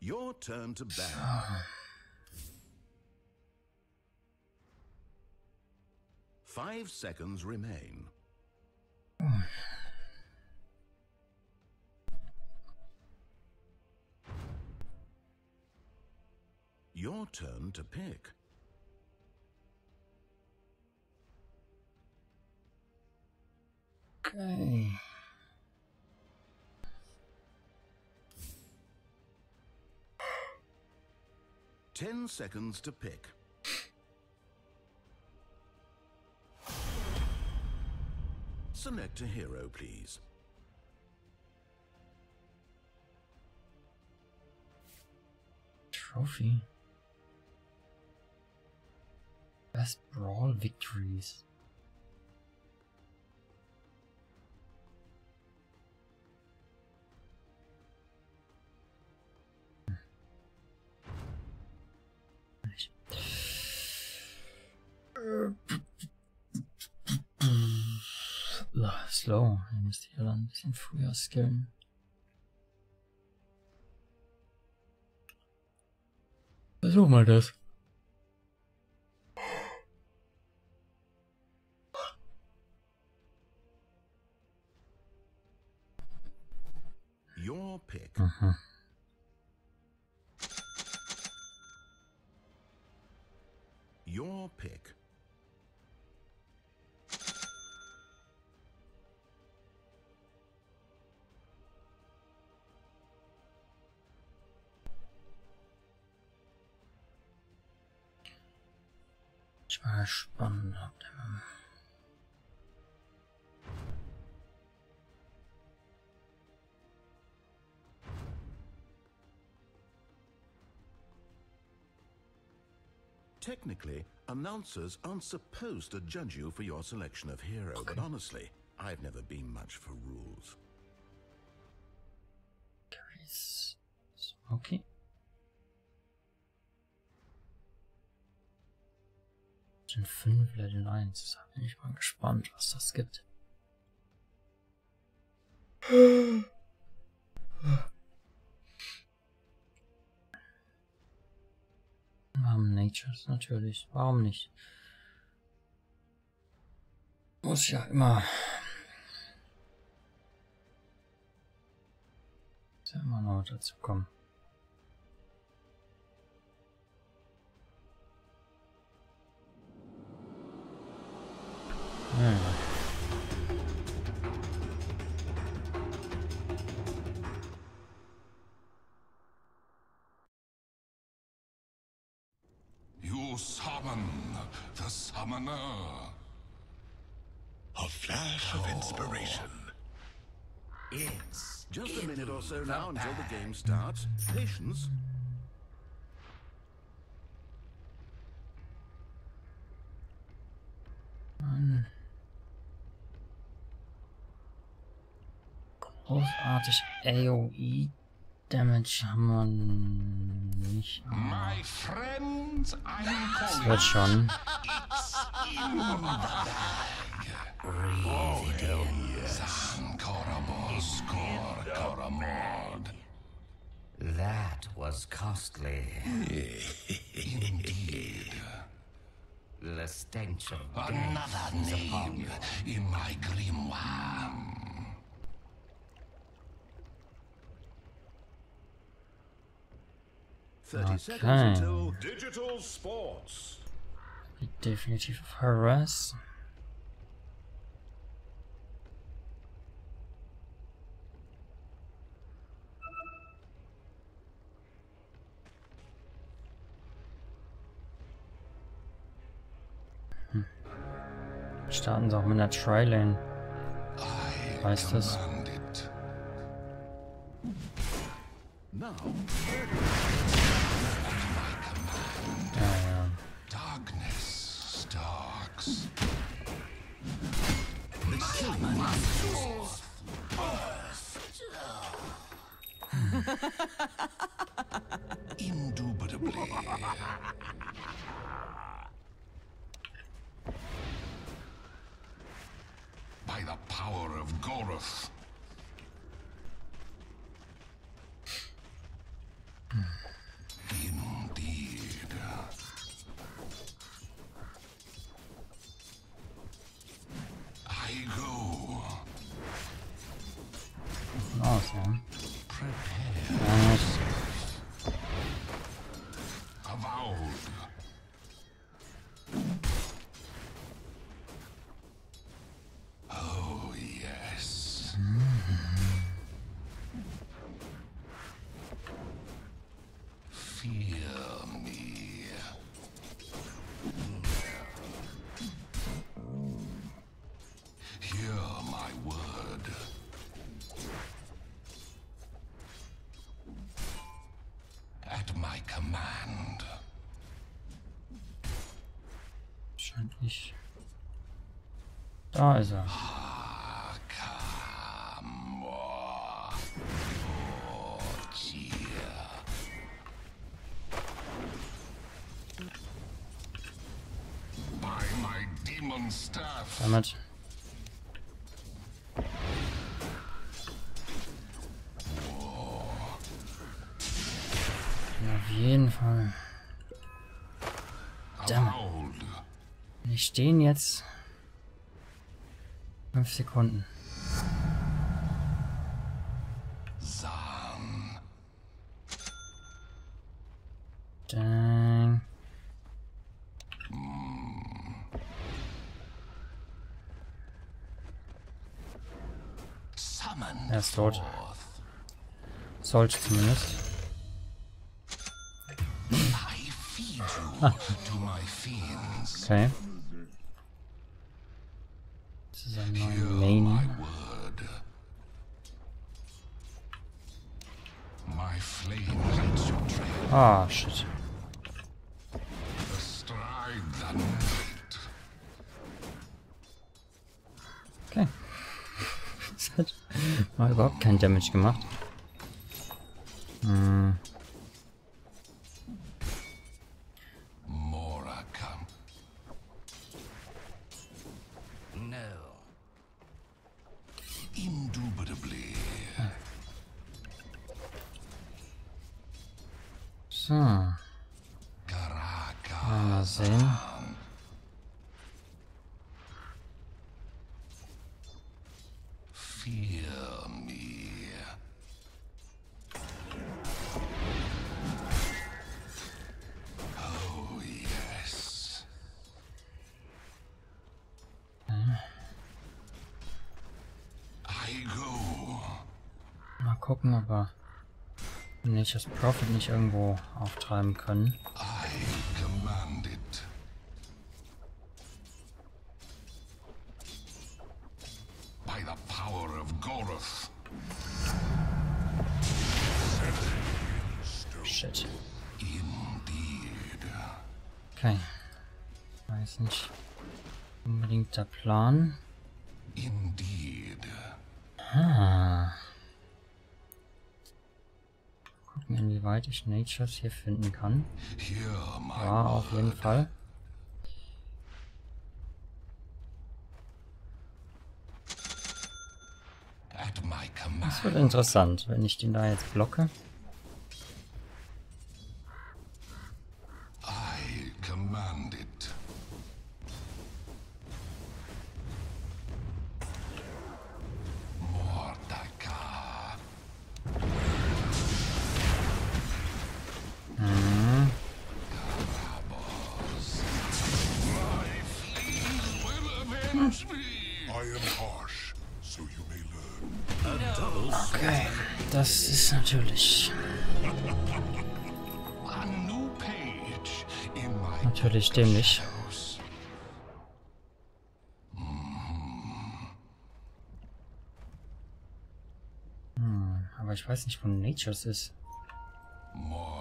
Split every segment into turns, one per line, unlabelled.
Your turn to ban. Five seconds remain. Your turn to pick.
Okay.
Ten seconds to pick. Select a hero, please.
Trophy. Best Brawl Victories. Slow. Ich müsste hier dann ein bisschen früher skillen. Versuch mal das.
Technically, announcers aren't supposed to judge you for your selection of hero, but honestly, I've never been much for rules.
Chris. Smoky. Den 5 Level 1. Da bin ich mal gespannt, was das gibt. Warum Natures natürlich? Warum nicht? Muss ja immer. Muss ja immer noch dazu kommen. Hm.
The.
A flash of oh. inspiration.
It's just a minute or so now until the game starts. Patience.
Großartig AOE Damage haben wir nicht.
My friends, I'm
Das
calling.
wird schon.
That was costly.
Indeed.
The stench of death
Another
is upon
name
you.
in my grimoire.
Okay.
digital sports.
Definitiv Harass. Hm. Starten sie auch mit einer Trilane.
I
Heißt
Indubitably. By the power of Goroth.
Nicht. Da ist er.
By my demon staff.
Damit. Ich stehen jetzt. Fünf Sekunden.
Zan.
Dang.
Summon
Er ist tot. Sollte zumindest. Okay. Keinen Damage gemacht. Hm. So. Mal sehen.
Fear
gucken, ob wir Nature's Prophet nicht irgendwo auftreiben können.
I
ich Natures hier finden kann. Ja, auf jeden Fall. Das wird interessant, wenn ich den da jetzt blocke. Das ist natürlich natürlich dämlich.
house.
Aber ich weiß nicht, wo Natures ist.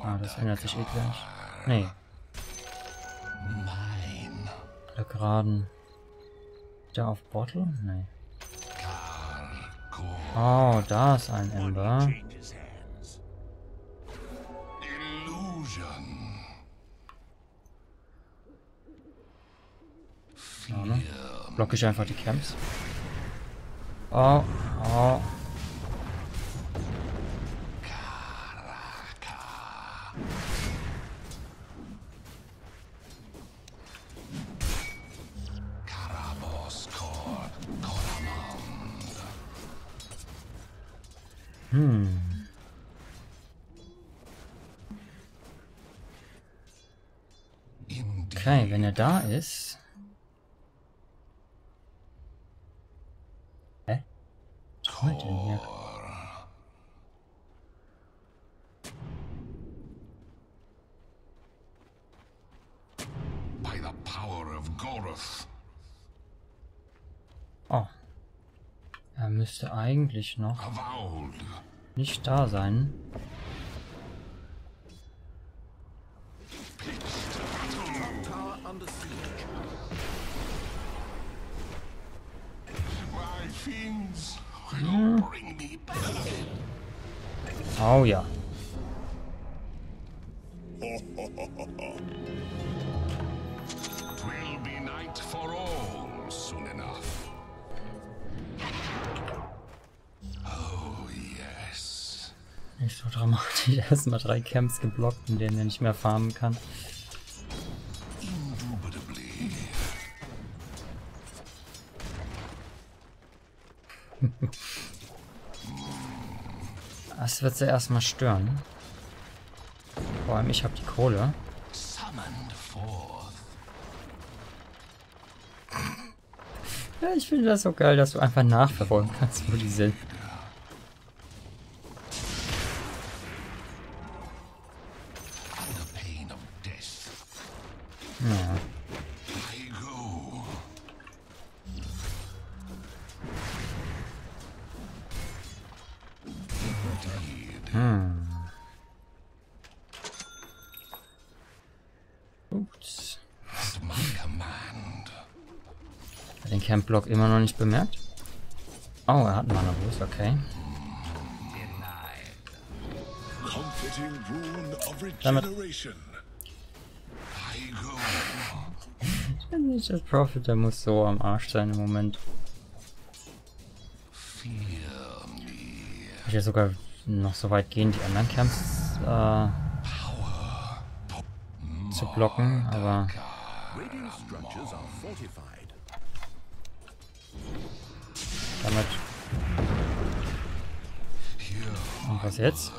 Ah, das ändert sich eh gleich. Nee, alle geraden. Da auf Bottle? Nee. Oh, da ist ein Ember.
Illusion.
Ja, ne? Blocke ich einfach die Camps. Oh, oh.
Hm. Okay, wenn er da ist. Hä? Was kommt denn hier?
By the power of Goroth.
Oh. Er müsste eigentlich noch nicht da sein. Erstmal drei Camps geblockt, in denen er nicht mehr farmen kann. Das wird sie erstmal stören. Vor allem ich habe die Kohle. Ja, ich finde das so geil, dass du einfach nachverfolgen kannst, wo die sind. Camp-Block immer noch nicht bemerkt? Oh, er hat einen okay.
Comforting rune of
Damit- das Prophet, der muss so am Arsch sein im Moment. Ich ja sogar noch so weit gehen, die anderen Camps äh, zu blocken, aber was jetzt?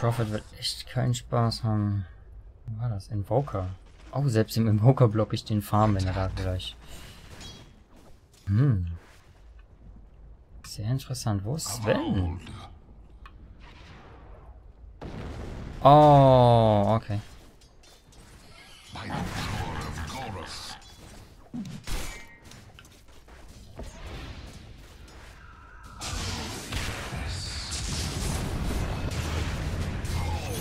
Prophet wird echt keinen Spaß haben. Wo war das? Invoker. Oh, selbst im Invoker block ich den Farm, wenn er da gleich. Hm. Sehr interessant. Wo ist Sven? Oh, okay.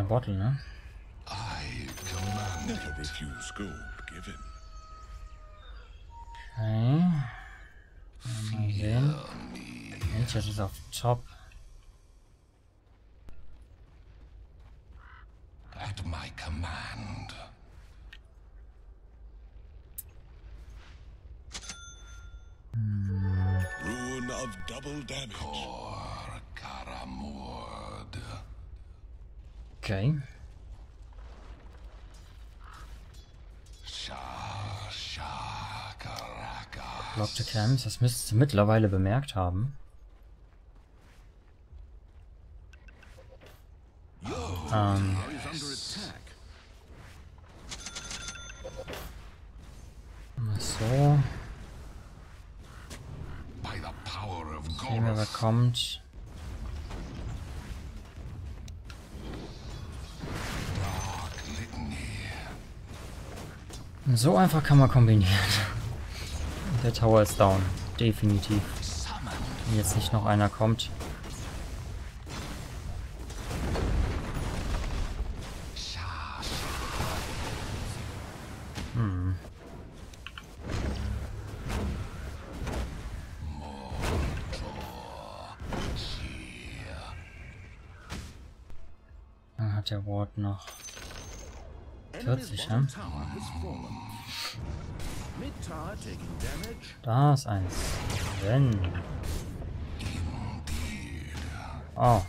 Ah, der hat eine Bottle, ne?
I command
Never refuse gold given.
Okay. Mal sehen. Nature ist auf Top. Octocams, das müsstest du mittlerweile bemerkt haben.
Ähm, so. Sehen wir, wer kommt. So einfach kann man kombinieren. Der Tower ist down. Definitiv. Wenn jetzt nicht noch einer kommt. Wenn. Oh,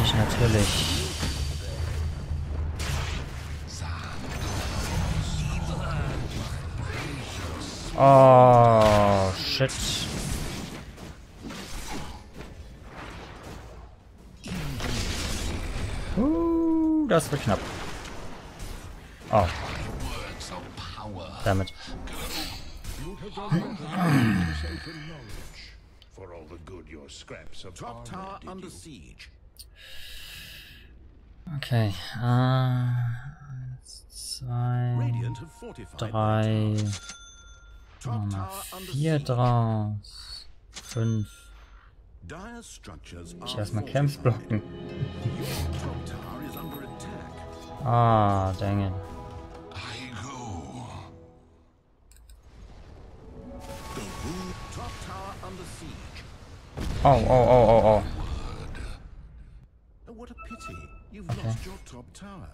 nicht natürlich. Oh, shit. Uh, das wird knapp. Oh, damit. Okay. Äh, eins, zwei, drei, vier draus. Fünf. Ich erstmal. Camps blocken. Ah, dang Oh, oh, oh, oh, oh.
Oh, what a pity. You've lost your top tower.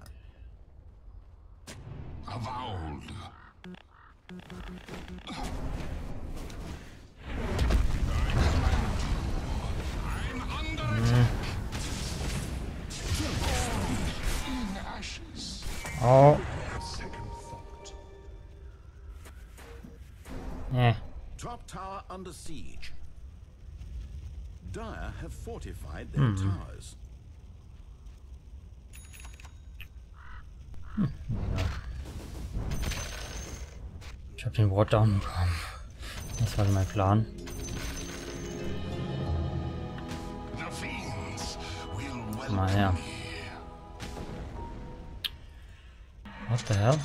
Avowed. I'm under mm. in ashes.
Oh.
Second thought.
Yeah.
Top tower under siege. Dire have fortified their hmm. towers. Hmm.
Ich hab den Ward down bekommen. Das war mein Plan.
The fiends will
Mal her. What the hell?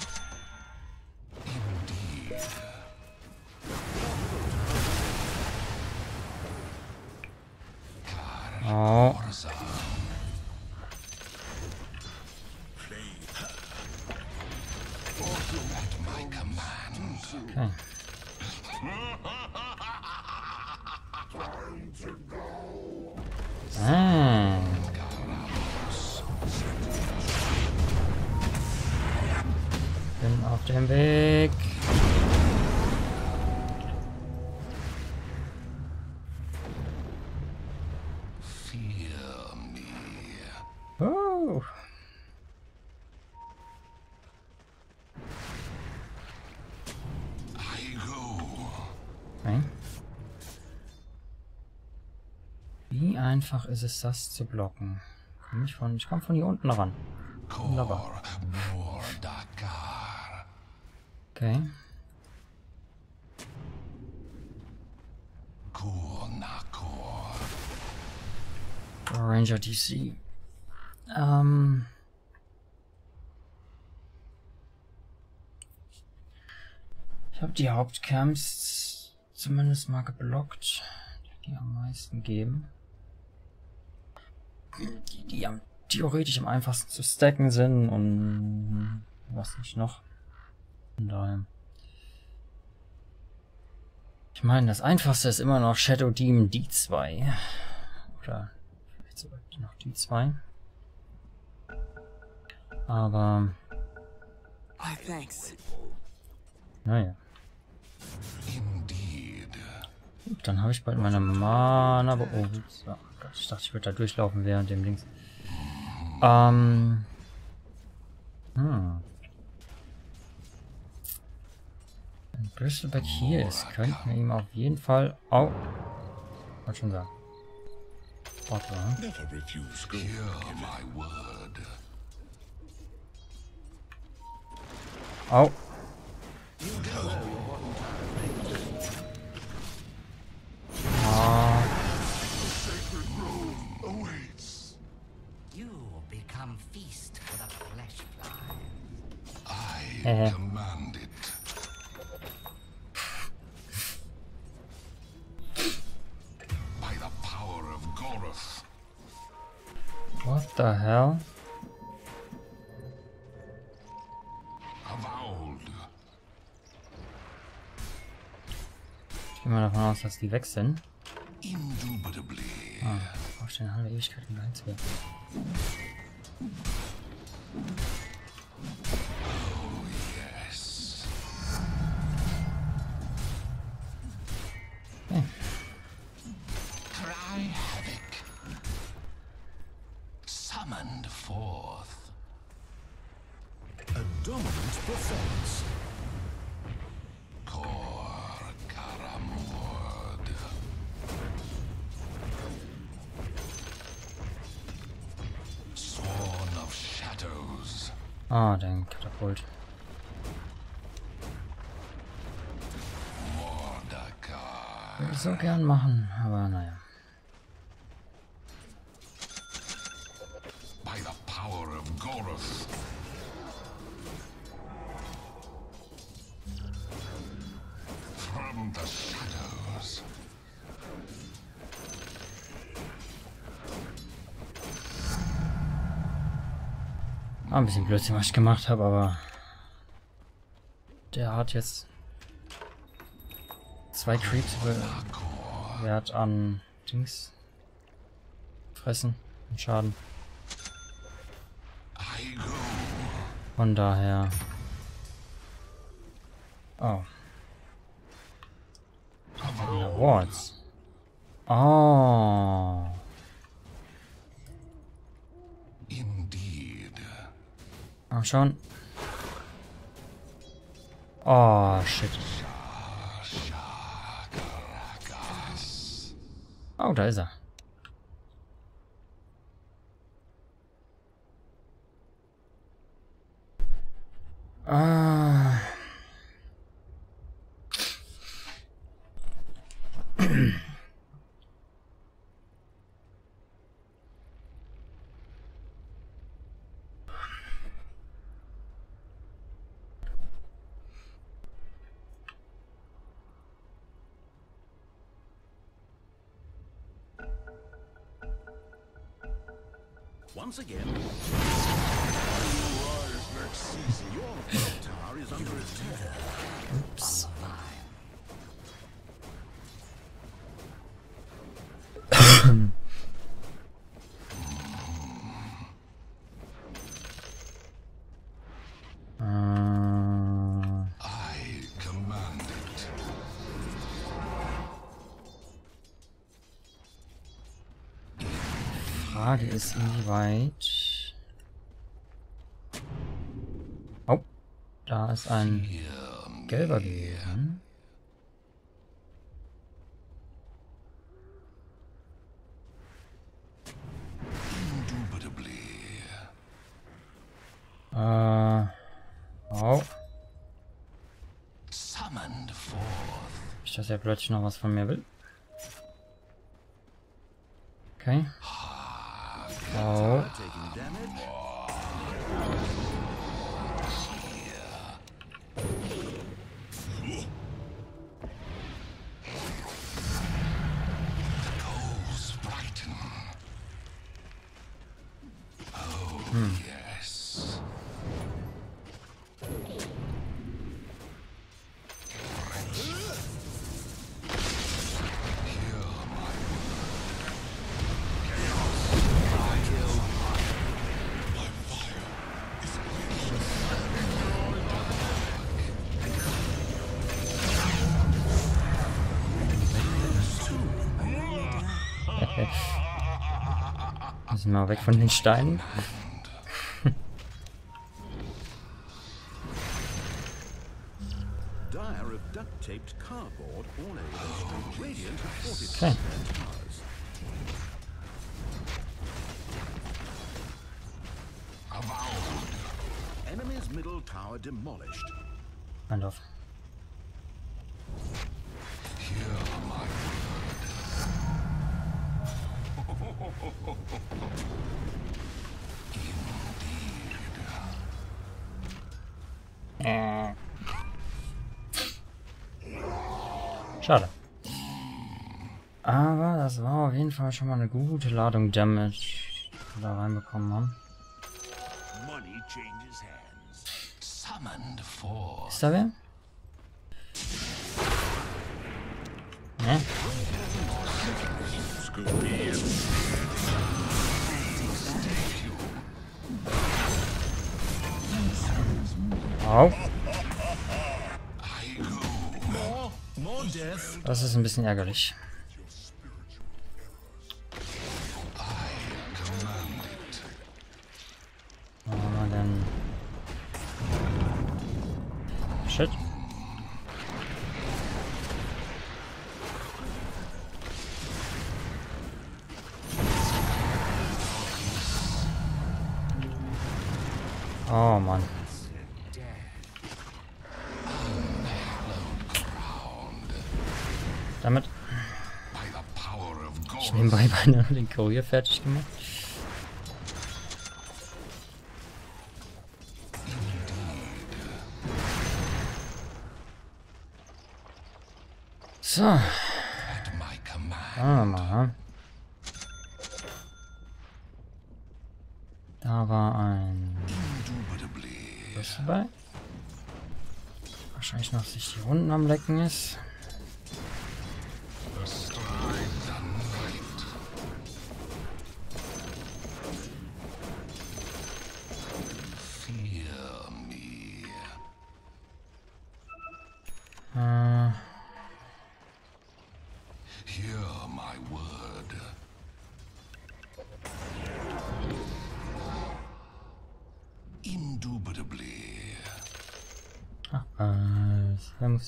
Einfach ist es, das zu blocken? Komm ich von, ich komme von hier unten ran. Wunderbar. Okay. Ranger DC. Ähm. Ich habe die Hauptcamps zumindest mal geblockt, die am meisten geben. Die, die am theoretisch am einfachsten zu stacken sind und was nicht noch. Von daher. Ich meine, das einfachste ist immer noch Shadow Demon D2. Oder vielleicht sogar noch D2. Aber,
Why, thanks.
naja. Dann habe ich bald meine Mana. Oh, oh Gott, ich dachte, ich würde da durchlaufen während dem Links. Ähm. Hm. Wenn Bristleback hier ist, könnten wir ihm auf jeden Fall. Oh. Wollte schon sagen.
My word.
Au. Ah,
Goroth.
what the hell? Ich gehe mal davon aus, dass die weg sind.
Indubitably.
Ah, auf den halbe Ewigkeit Eins weg. Gern machen, aber naja.
By the power of Goroth. From the shadows.
War ein bisschen Blödsinn, was ich gemacht habe, aber der hat jetzt zwei Creeps be- Wert an Dings fressen und Schaden. Von daher. Oh. Awards. Oh.
Indeed.
Mal schauen. Oh, shit. Oh, da ist er. Ah.
Once again, your clock tower is under attack.
Oops. Frage ist, inwieweit. Oh, da ist ein gelber.
Indubitably.
Äh. Oh, ich dass er plötzlich noch was von mir will. Okay. Oh.
Taking
Wir mal weg von den Steinen. Schade. Aber das war auf jeden Fall schon mal eine gute Ladung Damage, die wir da reinbekommen haben.
Money changes hands. Summoned forth.
Ist da wer? Ne? Au. Das ist ein bisschen ärgerlich. Denn? Shit. Beinahe den Kurier fertig gemacht. So, wir mal. Da war ein was dabei. Wahrscheinlich noch sich die Runden am Lecken ist.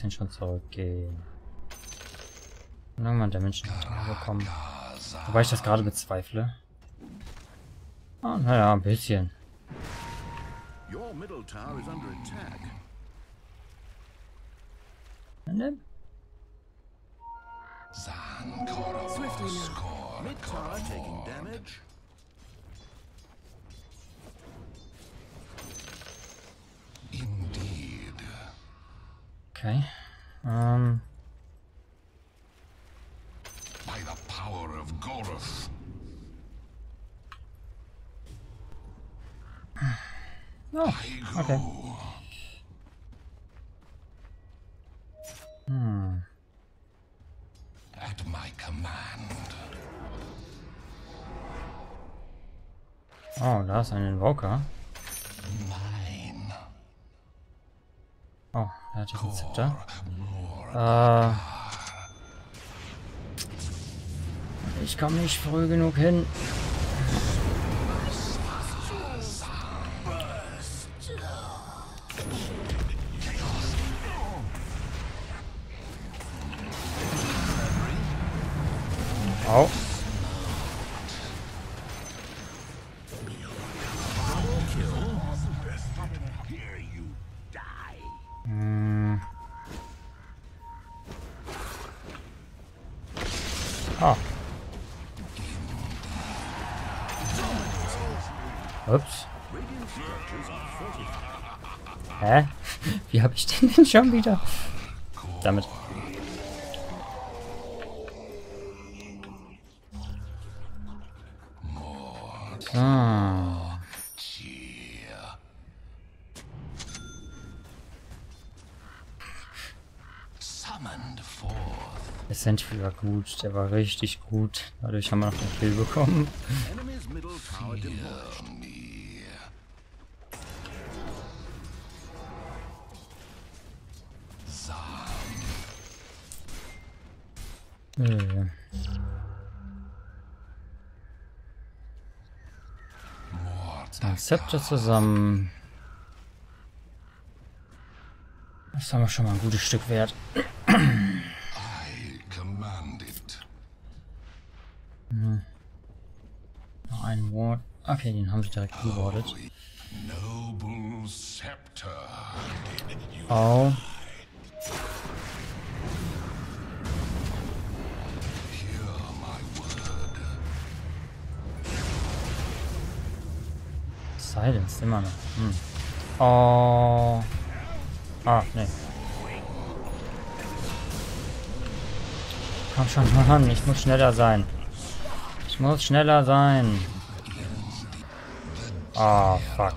Den schon zurückgehen? Irgendwann Damage noch bekommen. Wobei ich das gerade bezweifle. Ah, naja, ein bisschen.
Your middle tower is under attack.
Okay. Ähm,
By the power of Goroth.
oh, okay. Hm.
At my command.
Oh, ist ein Invoker.
Mine.
Oh, er hat jetzt ein Zepter. Äh. Ich komme nicht früh genug hin. Schon wieder? Damit. Ah. Sentry war gut, der war richtig gut. Dadurch haben wir noch den Kill bekommen. So, Zepter zusammen. Das haben wir schon mal ein gutes Stück wert.
I command it.
Noch einen Ward. Okay, den haben sie direkt
scepter. Oh. Silence, immer noch. Hm. Oh. Ah, nee. Komm schon, Mann, ich muss schneller sein. Ich muss schneller sein. Ah, fuck.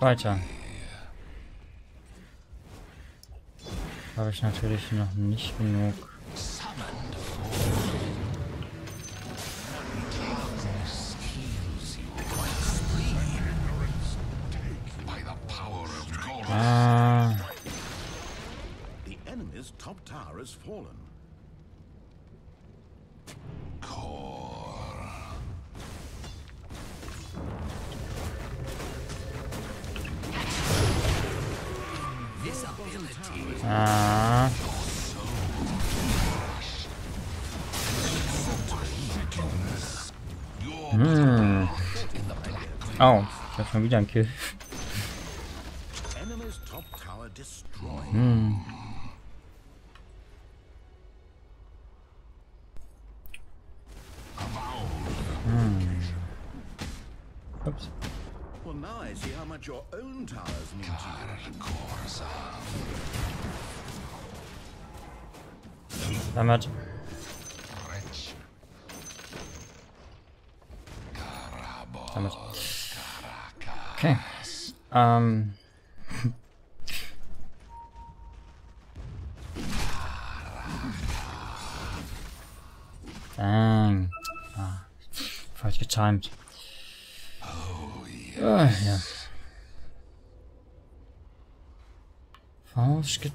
Weiter. Habe ich natürlich noch nicht genug. Ah,
The enemy's top tower has fallen.
Hm. Oh, ich hab schon wieder einen Kill.
Enemy's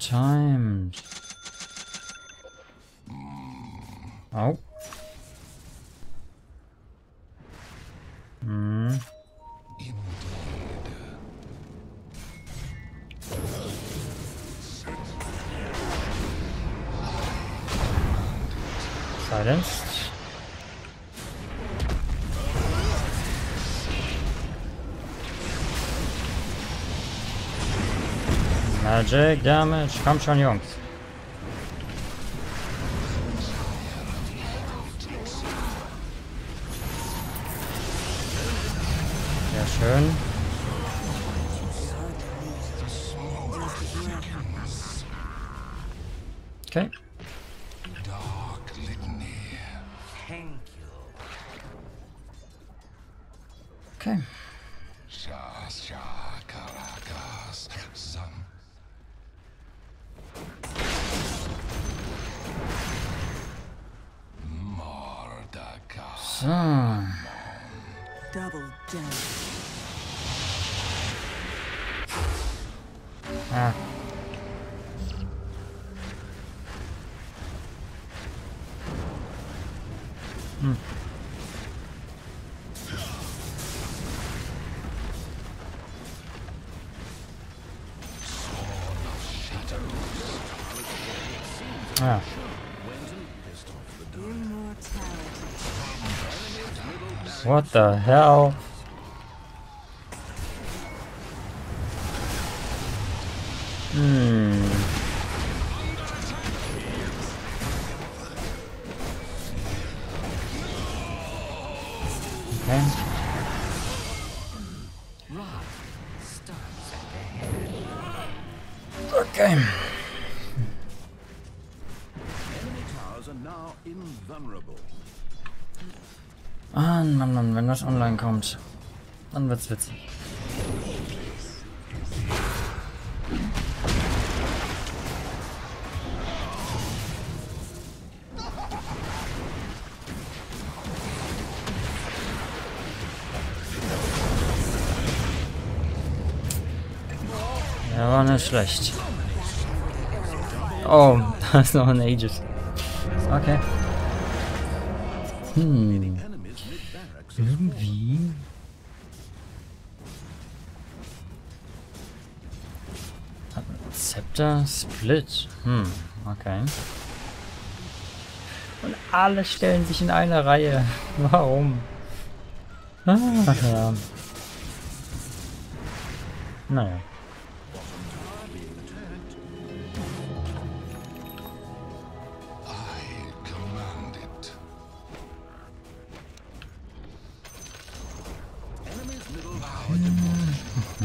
timed. Magic damage. Komm schon, Jungs. What the hell? Hmm. Dann wird's witzig.
Der war nicht schlecht. Oh, da ist noch ein Aegis. Okay. Hm, Scepter Split. Hm, okay. Und alle stellen sich in eine Reihe. Warum? Ah, ja. Naja.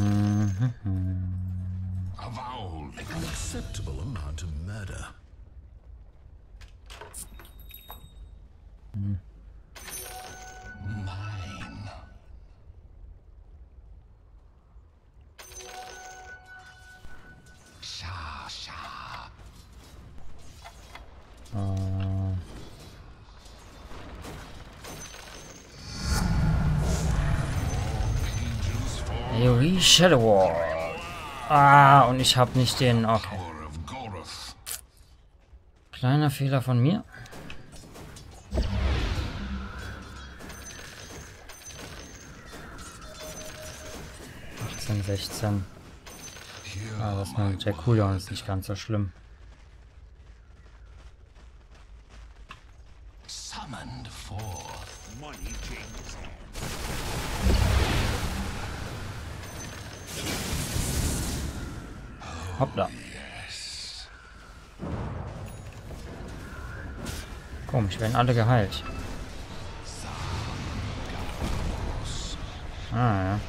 I Avowed.
an acceptable amount of murder.
Mine. Sha sha. Angels for
AoE Shadow Wall. Ah, und ich habe nicht den... Okay. Kleiner Fehler von mir. Achtzehn, sechzehn.
Hear
Ah, das mit der Cooldown ist nicht ganz so schlimm. Hoppla. Komisch, werden alle geheilt. Ah, ja.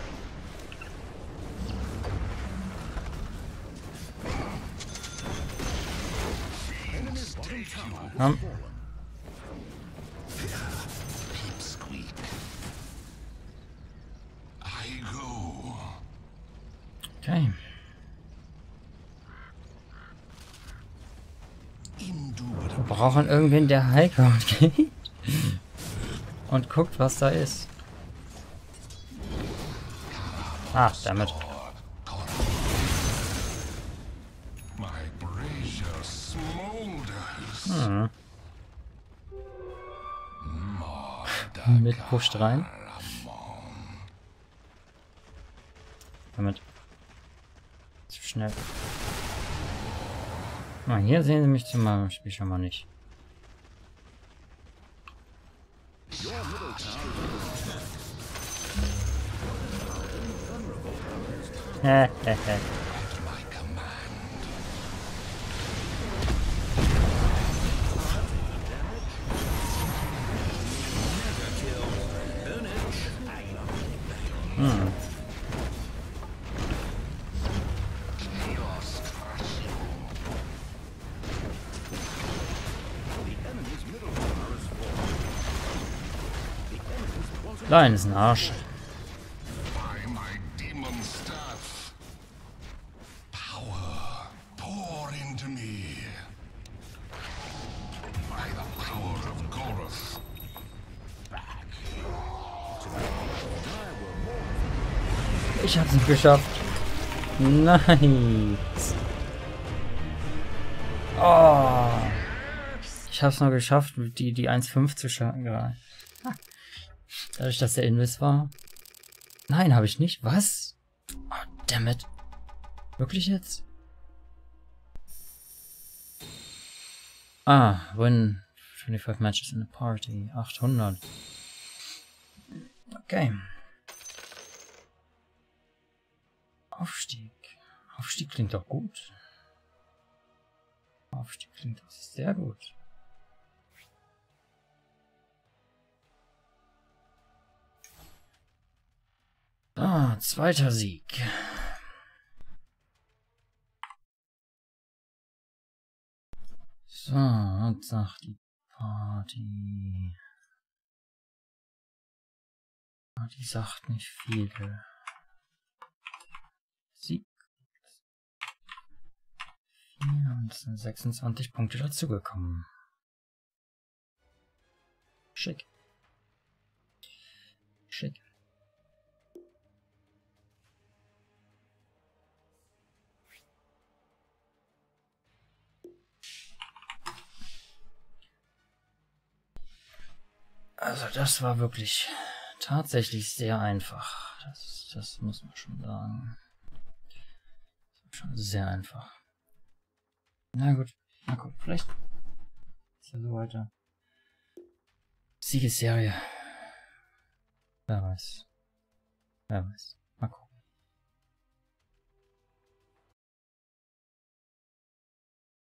Komm. Brauchen irgendwen, der Highground geht. Und guckt, was da ist. Ah, damit. Hm. Mit pusht rein. Damit. Zu schnell. Ah, hier sehen sie mich zum Beispiel schon mal nicht. Hehehe.
the power of Goroth.
Ich hab's nicht geschafft. Nice. Oh. Ich hab's nur geschafft, die, die 1,5 zu schaffen gerade. Dadurch, dass der Invis war. Nein, habe ich nicht. Was? Oh, dammit. Wirklich jetzt? Ah, win 25 matches in a party. 800. Okay. Aufstieg. Aufstieg klingt doch gut. Aufstieg klingt doch sehr gut. Ah, zweiter Sieg. So, und sagt die Party. Ah, Die sagt nicht viel. Sieg. Ja, und es sind 26 Punkte dazugekommen. Schick. Schick. Also das war wirklich tatsächlich sehr einfach. Das, das muss man schon sagen. Schon sehr einfach. Na gut, na gut, vielleicht ist ja so weiter. Siegesserie. Wer weiß. Wer weiß.